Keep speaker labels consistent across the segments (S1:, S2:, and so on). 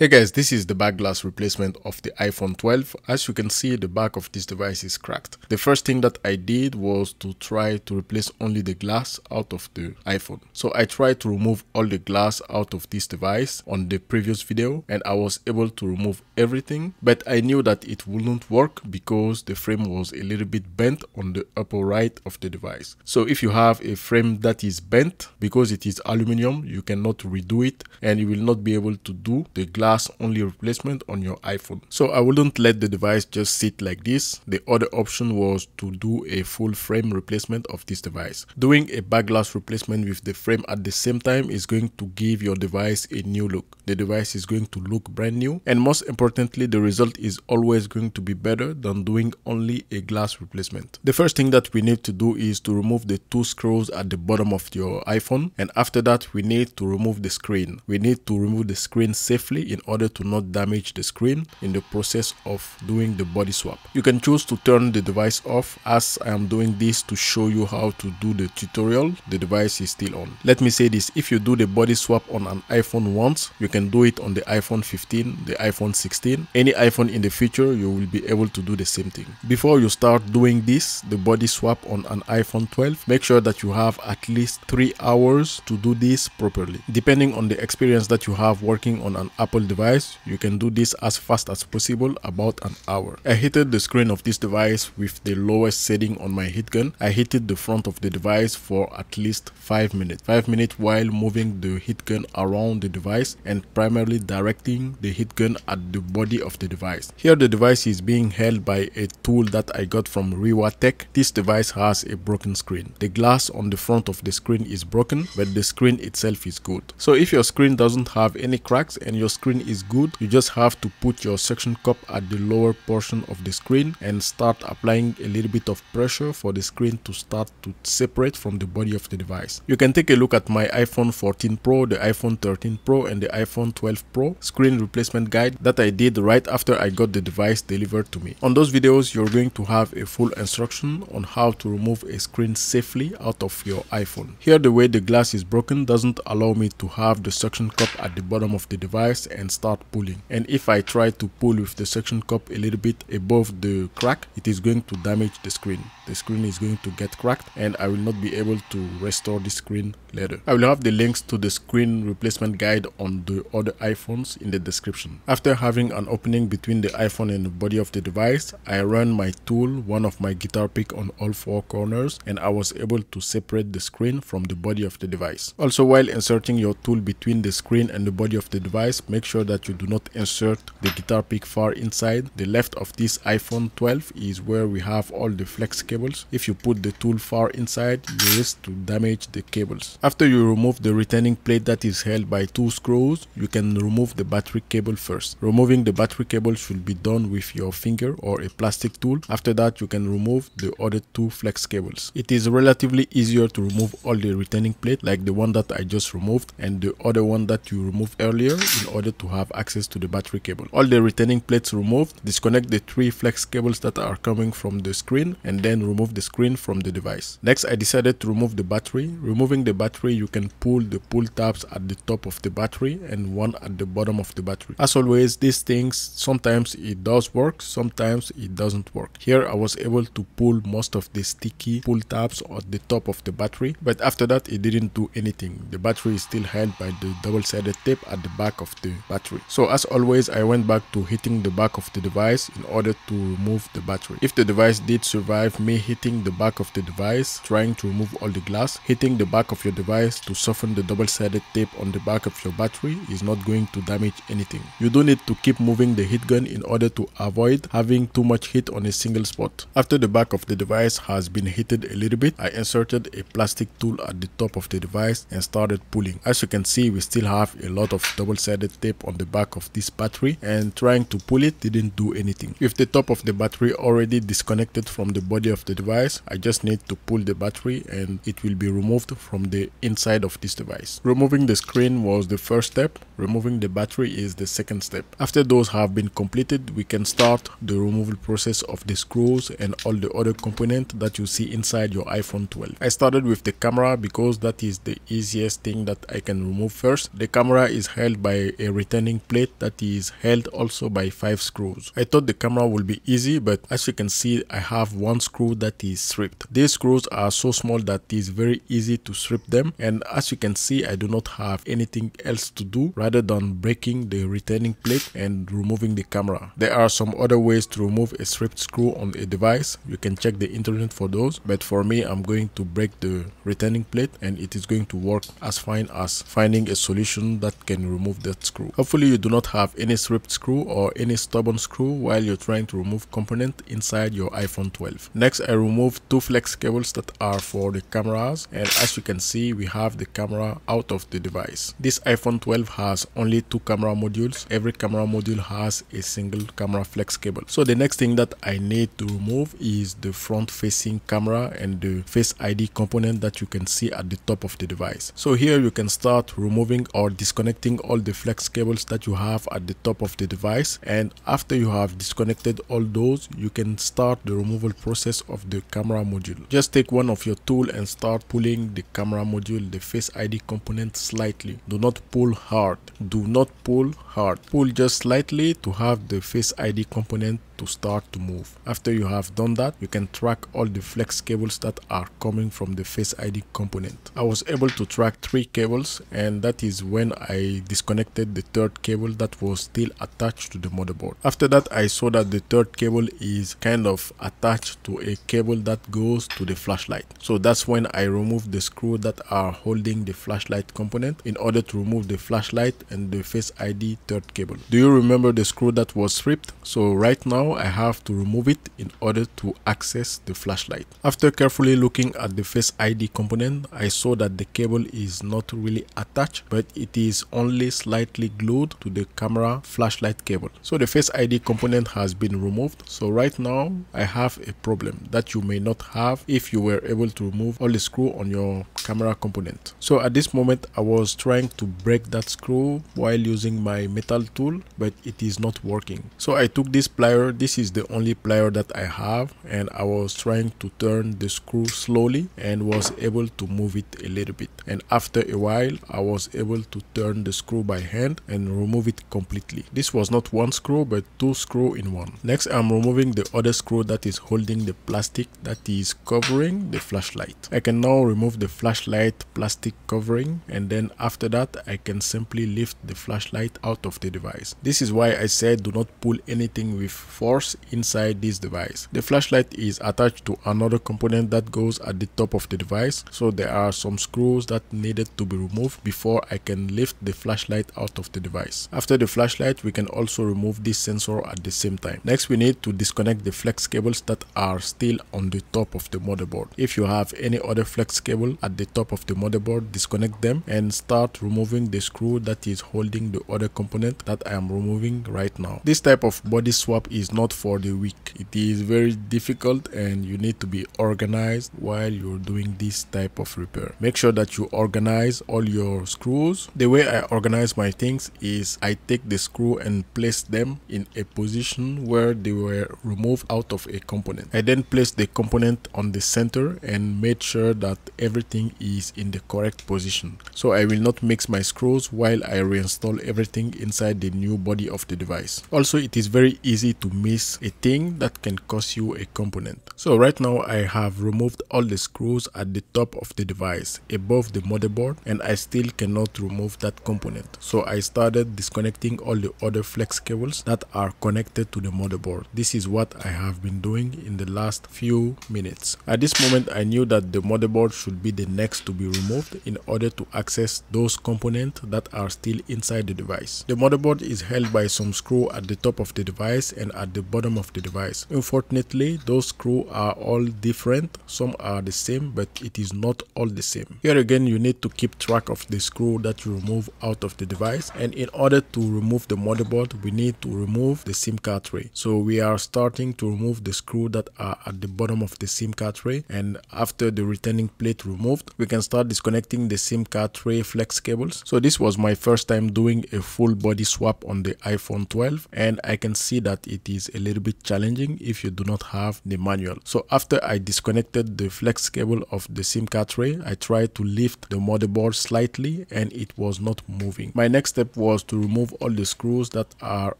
S1: Hey guys, this is the back glass replacement of the iPhone 12. As you can see, the back of this device is cracked. The first thing that I did was to try to replace only the glass out of the iPhone. So I tried to remove all the glass out of this device on the previous video and I was able to remove everything, but I knew that it wouldn't work because the frame was a little bit bent on the upper right of the device. So if you have a frame that is bent, because it is aluminum, you cannot redo it and you will not be able to do the glass only replacement on your iPhone. So I wouldn't let the device just sit like this. The other option was to do a full frame replacement of this device. Doing a back glass replacement with the frame at the same time is going to give your device a new look. The device is going to look brand new and most importantly the result is always going to be better than doing only a glass replacement. The first thing that we need to do is to remove the two screws at the bottom of your iPhone and after that we need to remove the screen. We need to remove the screen safely in order to not damage the screen in the process of doing the body swap. You can choose to turn the device off as I am doing this to show you how to do the tutorial. The device is still on. Let me say this, if you do the body swap on an iPhone once, you can do it on the iPhone 15, the iPhone 16. Any iPhone in the future, you will be able to do the same thing. Before you start doing this, the body swap on an iPhone 12, make sure that you have at least 3 hours to do this properly. Depending on the experience that you have working on an Apple device, you can do this as fast as possible, about an hour. I heated the screen of this device with the lowest setting on my heat gun. I heated the front of the device for at least 5 minutes. 5 minutes while moving the heat gun around the device and primarily directing the heat gun at the body of the device. Here the device is being held by a tool that I got from Rewa Tech. This device has a broken screen. The glass on the front of the screen is broken but the screen itself is good. So if your screen doesn't have any cracks and your screen is good you just have to put your suction cup at the lower portion of the screen and start applying a little bit of pressure for the screen to start to separate from the body of the device. You can take a look at my iphone 14 pro the iphone 13 pro and the iphone 12 pro screen replacement guide that i did right after i got the device delivered to me. On those videos you're going to have a full instruction on how to remove a screen safely out of your iphone. Here the way the glass is broken doesn't allow me to have the suction cup at the bottom of the device and start pulling. And if I try to pull with the suction cup a little bit above the crack it is going to damage the screen. The screen is going to get cracked and I will not be able to restore the screen later. I will have the links to the screen replacement guide on the other iPhones in the description. After having an opening between the iPhone and the body of the device I ran my tool one of my guitar pick on all four corners and I was able to separate the screen from the body of the device. Also while inserting your tool between the screen and the body of the device make sure that you do not insert the guitar pick far inside. The left of this iPhone 12 is where we have all the flex cables. If you put the tool far inside, you risk to damage the cables. After you remove the retaining plate that is held by two screws, you can remove the battery cable first. Removing the battery cable should be done with your finger or a plastic tool. After that, you can remove the other two flex cables. It is relatively easier to remove all the retaining plate like the one that I just removed and the other one that you removed earlier in order to have access to the battery cable. All the retaining plates removed, disconnect the three flex cables that are coming from the screen and then remove the screen from the device. Next, I decided to remove the battery. Removing the battery, you can pull the pull tabs at the top of the battery and one at the bottom of the battery. As always, these things, sometimes it does work, sometimes it doesn't work. Here, I was able to pull most of the sticky pull tabs at the top of the battery, but after that, it didn't do anything. The battery is still held by the double-sided tape at the back of the battery. So as always, I went back to hitting the back of the device in order to remove the battery. If the device did survive me hitting the back of the device, trying to remove all the glass, hitting the back of your device to soften the double-sided tape on the back of your battery is not going to damage anything. You do need to keep moving the heat gun in order to avoid having too much heat on a single spot. After the back of the device has been heated a little bit, I inserted a plastic tool at the top of the device and started pulling. As you can see, we still have a lot of double-sided tape on the back of this battery and trying to pull it didn't do anything. With the top of the battery already disconnected from the body of the device, I just need to pull the battery and it will be removed from the inside of this device. Removing the screen was the first step, removing the battery is the second step. After those have been completed, we can start the removal process of the screws and all the other components that you see inside your iPhone 12. I started with the camera because that is the easiest thing that I can remove first. The camera is held by a returning plate that is held also by 5 screws. I thought the camera will be easy but as you can see I have one screw that is stripped. These screws are so small that it is very easy to strip them and as you can see I do not have anything else to do rather than breaking the returning plate and removing the camera. There are some other ways to remove a stripped screw on a device. You can check the internet for those but for me I'm going to break the returning plate and it is going to work as fine as finding a solution that can remove that screw. Hopefully you do not have any stripped screw or any stubborn screw while you're trying to remove component inside your iPhone 12. Next I removed two flex cables that are for the cameras and as you can see we have the camera out of the device. This iPhone 12 has only two camera modules. Every camera module has a single camera flex cable. So the next thing that I need to remove is the front facing camera and the face ID component that you can see at the top of the device. So here you can start removing or disconnecting all the flex cables that you have at the top of the device and after you have disconnected all those you can start the removal process of the camera module. Just take one of your tool and start pulling the camera module, the face ID component slightly. Do not pull hard. Do not pull hard. Pull just slightly to have the face ID component to start to move. After you have done that, you can track all the flex cables that are coming from the Face ID component. I was able to track three cables and that is when I disconnected the third cable that was still attached to the motherboard. After that, I saw that the third cable is kind of attached to a cable that goes to the flashlight. So that's when I removed the screw that are holding the flashlight component in order to remove the flashlight and the Face ID third cable. Do you remember the screw that was stripped? So right now I have to remove it in order to access the flashlight. After carefully looking at the Face ID component, I saw that the cable is not really attached, but it is only slightly glued to the camera flashlight cable. So the Face ID component has been removed. So right now I have a problem that you may not have if you were able to remove all the screw on your camera component. So at this moment I was trying to break that screw while using my metal tool, but it is not working. So I took this plier this is the only plier that I have and I was trying to turn the screw slowly and was able to move it a little bit and after a while I was able to turn the screw by hand and remove it completely. This was not one screw but two screw in one. Next I'm removing the other screw that is holding the plastic that is covering the flashlight. I can now remove the flashlight plastic covering and then after that I can simply lift the flashlight out of the device. This is why I said do not pull anything with force force inside this device. The flashlight is attached to another component that goes at the top of the device so there are some screws that needed to be removed before I can lift the flashlight out of the device. After the flashlight we can also remove this sensor at the same time. Next we need to disconnect the flex cables that are still on the top of the motherboard. If you have any other flex cable at the top of the motherboard disconnect them and start removing the screw that is holding the other component that I am removing right now. This type of body swap is not not for the weak. It is very difficult and you need to be organized while you're doing this type of repair. Make sure that you organize all your screws. The way I organize my things is I take the screw and place them in a position where they were removed out of a component. I then place the component on the center and made sure that everything is in the correct position. So I will not mix my screws while I reinstall everything inside the new body of the device. Also it is very easy to miss a thing that can cost you a component. So right now I have removed all the screws at the top of the device above the motherboard and I still cannot remove that component. So I started disconnecting all the other flex cables that are connected to the motherboard. This is what I have been doing in the last few minutes. At this moment I knew that the motherboard should be the next to be removed in order to access those components that are still inside the device. The motherboard is held by some screw at the top of the device and at the bottom of the device. Unfortunately, those screws are all different. Some are the same, but it is not all the same. Here again, you need to keep track of the screw that you remove out of the device. And in order to remove the motherboard, we need to remove the SIM card tray. So we are starting to remove the screw that are at the bottom of the SIM card tray. And after the returning plate removed, we can start disconnecting the SIM card tray flex cables. So this was my first time doing a full body swap on the iPhone 12 and I can see that it is is a little bit challenging if you do not have the manual. So after I disconnected the flex cable of the SIM card tray, I tried to lift the motherboard slightly and it was not moving. My next step was to remove all the screws that are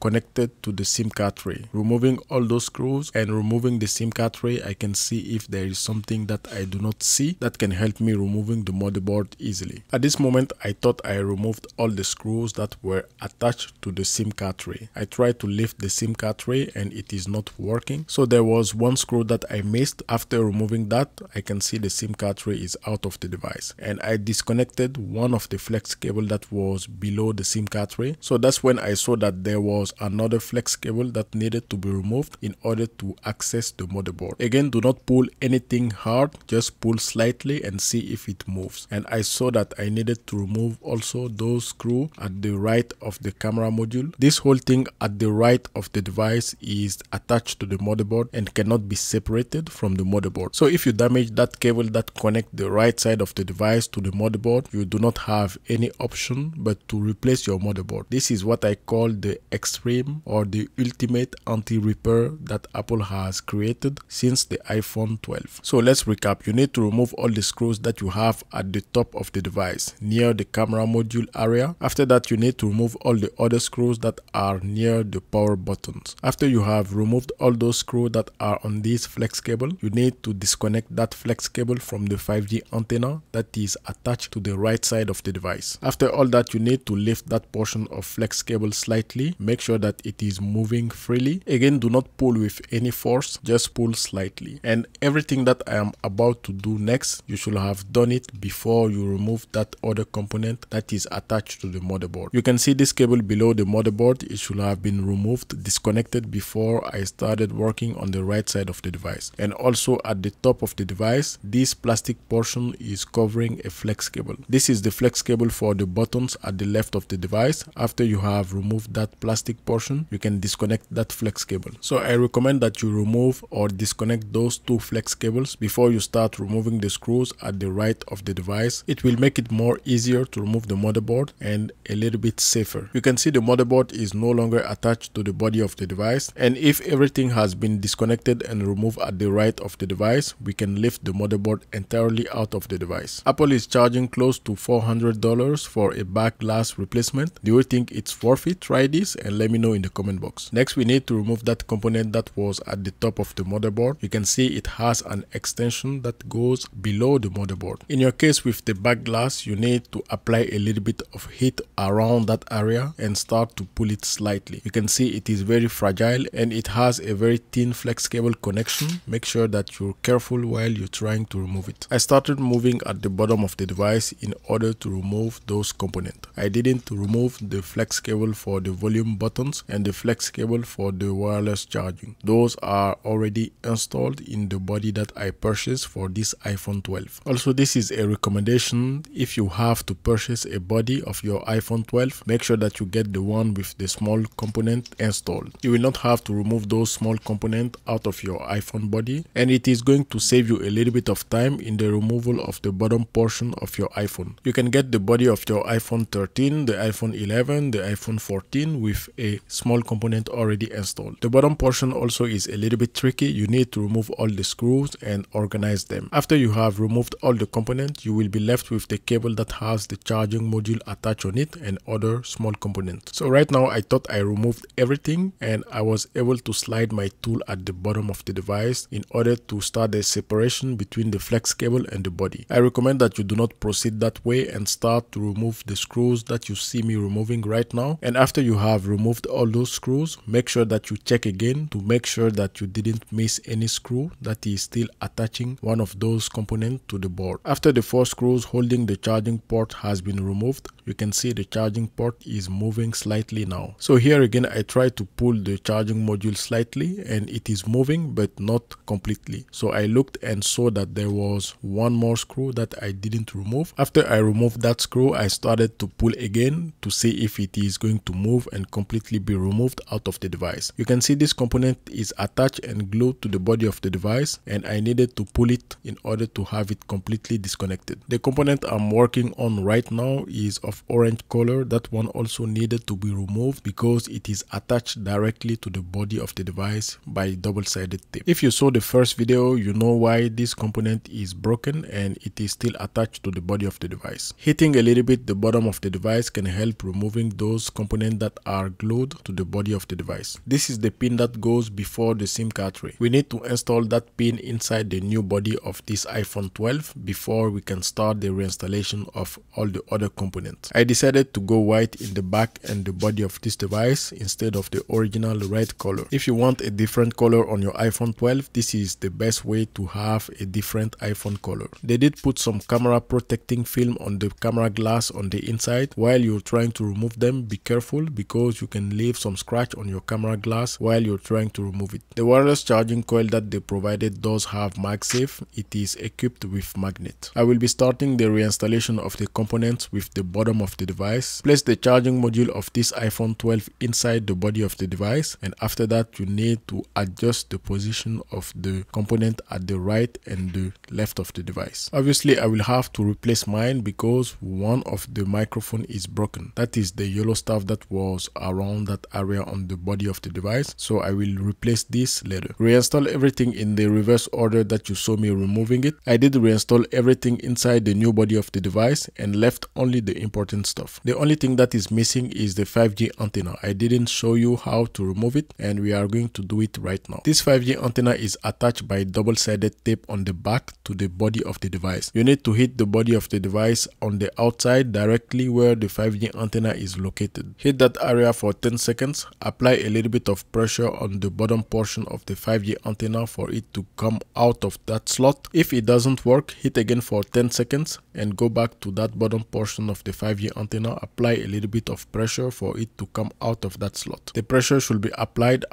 S1: connected to the SIM card tray. Removing all those screws and removing the SIM card tray, I can see if there is something that I do not see that can help me removing the motherboard easily. At this moment, I thought I removed all the screws that were attached to the SIM card tray. I tried to lift the SIM card tray and it is not working. So there was one screw that I missed. After removing that, I can see the SIM card tray is out of the device. And I disconnected one of the flex cable that was below the SIM card tray. So that's when I saw that there was another flex cable that needed to be removed in order to access the motherboard. Again, do not pull anything hard, just pull slightly and see if it moves. And I saw that I needed to remove also those screw at the right of the camera module. This whole thing at the right of the device is attached to the motherboard and cannot be separated from the motherboard. So if you damage that cable that connects the right side of the device to the motherboard, you do not have any option but to replace your motherboard. This is what I call the extreme or the ultimate anti-repair that Apple has created since the iPhone 12. So let's recap. You need to remove all the screws that you have at the top of the device near the camera module area. After that, you need to remove all the other screws that are near the power buttons. After you have removed all those screws that are on this flex cable, you need to disconnect that flex cable from the 5G antenna that is attached to the right side of the device. After all that, you need to lift that portion of flex cable slightly. Make sure that it is moving freely. Again, do not pull with any force, just pull slightly. And everything that I am about to do next, you should have done it before you remove that other component that is attached to the motherboard. You can see this cable below the motherboard. It should have been removed, disconnected before I started working on the right side of the device. And also at the top of the device, this plastic portion is covering a flex cable. This is the flex cable for the buttons at the left of the device. After you have removed that plastic portion, you can disconnect that flex cable. So I recommend that you remove or disconnect those two flex cables before you start removing the screws at the right of the device. It will make it more easier to remove the motherboard and a little bit safer. You can see the motherboard is no longer attached to the body of the device and if everything has been disconnected and removed at the right of the device, we can lift the motherboard entirely out of the device. Apple is charging close to $400 for a back glass replacement. Do you think it's worth it? Try this and let me know in the comment box. Next, we need to remove that component that was at the top of the motherboard. You can see it has an extension that goes below the motherboard. In your case with the back glass, you need to apply a little bit of heat around that area and start to pull it slightly. You can see it is very fragile and it has a very thin flex cable connection. Make sure that you're careful while you're trying to remove it. I started moving at the bottom of the device in order to remove those components. I didn't remove the flex cable for the volume buttons and the flex cable for the wireless charging. Those are already installed in the body that I purchased for this iPhone 12. Also, this is a recommendation if you have to purchase a body of your iPhone 12, make sure that you get the one with the small component installed. You will not have to remove those small components out of your iPhone body and it is going to save you a little bit of time in the removal of the bottom portion of your iPhone. You can get the body of your iPhone 13, the iPhone 11, the iPhone 14 with a small component already installed. The bottom portion also is a little bit tricky. You need to remove all the screws and organize them. After you have removed all the components, you will be left with the cable that has the charging module attached on it and other small components. So right now I thought I removed everything and I was able to slide my tool at the bottom of the device in order to start the separation between the flex cable and the body. I recommend that you do not proceed that way and start to remove the screws that you see me removing right now. And after you have removed all those screws, make sure that you check again to make sure that you didn't miss any screw that is still attaching one of those components to the board. After the four screws holding the charging port has been removed, you can see the charging port is moving slightly now. So here again, I try to pull the charging module slightly and it is moving but not completely. So I looked and saw that there was one more screw that I didn't remove. After I removed that screw, I started to pull again to see if it is going to move and completely be removed out of the device. You can see this component is attached and glued to the body of the device and I needed to pull it in order to have it completely disconnected. The component I'm working on right now is of orange color. That one also needed to be removed because it is attached directly to to the body of the device by double-sided tape. If you saw the first video, you know why this component is broken and it is still attached to the body of the device. Hitting a little bit the bottom of the device can help removing those components that are glued to the body of the device. This is the pin that goes before the SIM card tray. We need to install that pin inside the new body of this iPhone 12 before we can start the reinstallation of all the other components. I decided to go white in the back and the body of this device instead of the original red color. If you want a different color on your iPhone 12, this is the best way to have a different iPhone color. They did put some camera protecting film on the camera glass on the inside. While you're trying to remove them, be careful because you can leave some scratch on your camera glass while you're trying to remove it. The wireless charging coil that they provided does have MagSafe. It is equipped with magnet. I will be starting the reinstallation of the components with the bottom of the device. Place the charging module of this iPhone 12 inside the body of the device and after that you need to adjust the position of the component at the right and the left of the device. Obviously I will have to replace mine because one of the microphone is broken. That is the yellow stuff that was around that area on the body of the device so I will replace this later. Reinstall everything in the reverse order that you saw me removing it. I did reinstall everything inside the new body of the device and left only the important stuff. The only thing that is missing is the 5G antenna. I didn't show you how to remove it and we are going to do it right now. This 5G antenna is attached by double-sided tape on the back to the body of the device. You need to hit the body of the device on the outside directly where the 5G antenna is located. Hit that area for 10 seconds. Apply a little bit of pressure on the bottom portion of the 5G antenna for it to come out of that slot. If it doesn't work, hit again for 10 seconds and go back to that bottom portion of the 5G antenna. Apply a little bit of pressure for it to come out of that slot. The pressure should be applied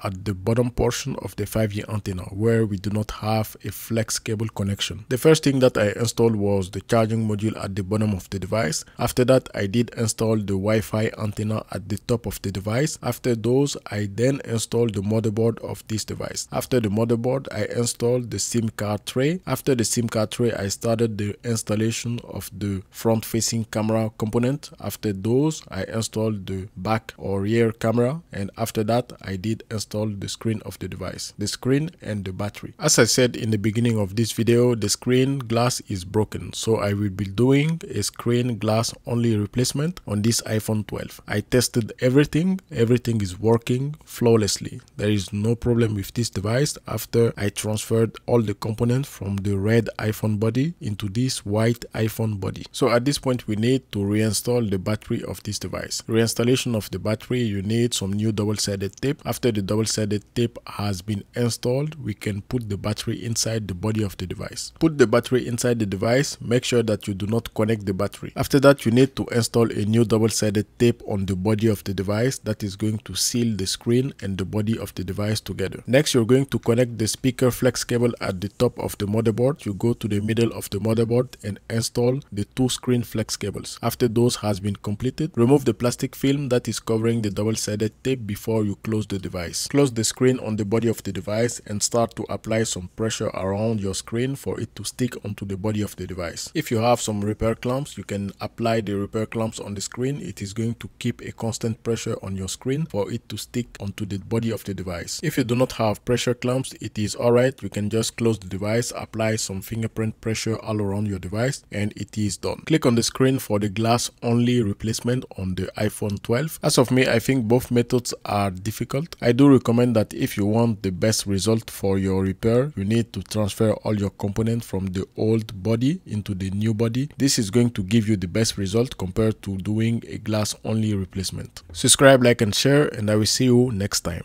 S1: at the bottom portion of the 5G antenna where we do not have a flex cable connection. The first thing that I installed was the charging module at the bottom of the device. After that, I did install the Wi-Fi antenna at the top of the device. After those, I then installed the motherboard of this device. After the motherboard, I installed the SIM card tray. After the SIM card tray, I started the installation of the front facing camera component. After those, I installed the back or rear camera and after that, I did install the screen of the device, the screen and the battery. As I said in the beginning of this video, the screen glass is broken. So I will be doing a screen glass only replacement on this iPhone 12. I tested everything. Everything is working flawlessly. There is no problem with this device after I transferred all the components from the red iPhone body into this white iPhone body. So at this point, we need to reinstall the battery of this device. Reinstallation of the battery, you need some new double-sided tape. After the double-sided tape has been installed, we can put the battery inside the body of the device. Put the battery inside the device, make sure that you do not connect the battery. After that, you need to install a new double-sided tape on the body of the device that is going to seal the screen and the body of the device together. Next, you're going to connect the speaker flex cable at the top of the motherboard. You go to the middle of the motherboard and install the two screen flex cables. After those has been completed, remove the plastic film that is covering the double-sided tape before you close the device. Close the screen on the body of the device and start to apply some pressure around your screen for it to stick onto the body of the device. If you have some repair clamps, you can apply the repair clamps on the screen. It is going to keep a constant pressure on your screen for it to stick onto the body of the device. If you do not have pressure clamps, it is alright. You can just close the device, apply some fingerprint pressure all around your device and it is done. Click on the screen for the glass only replacement on the iPhone 12. As of me, I think both methods are difficult. I do recommend that if you want the best result for your repair, you need to transfer all your components from the old body into the new body. This is going to give you the best result compared to doing a glass only replacement. Subscribe, like and share and I will see you next time.